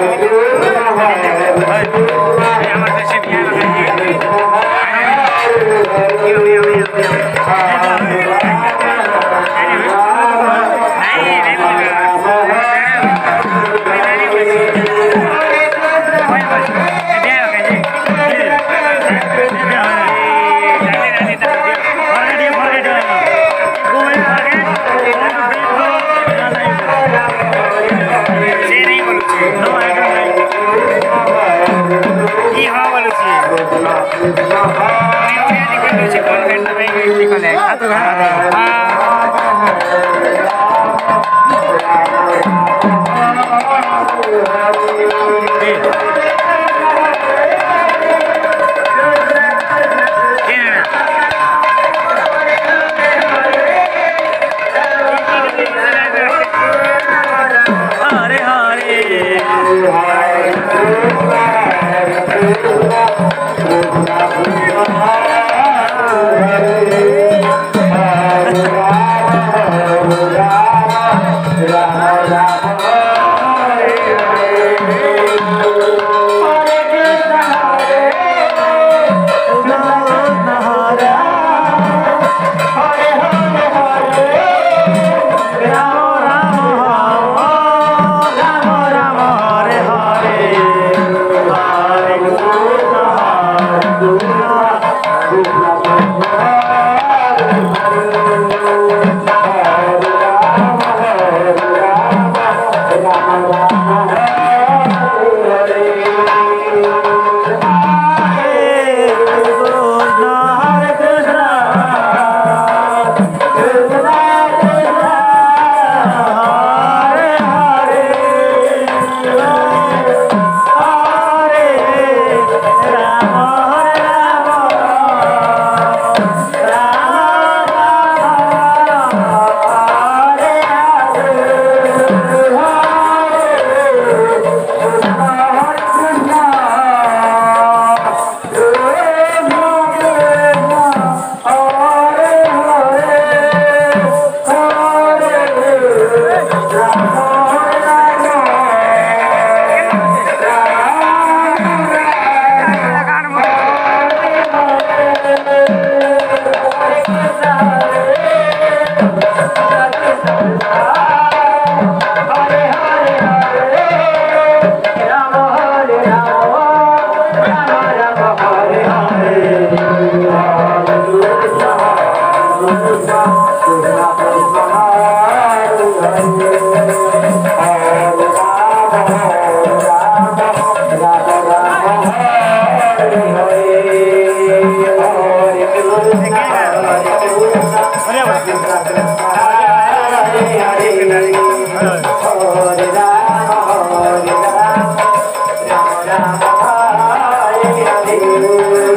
Krishna, Hare Amén.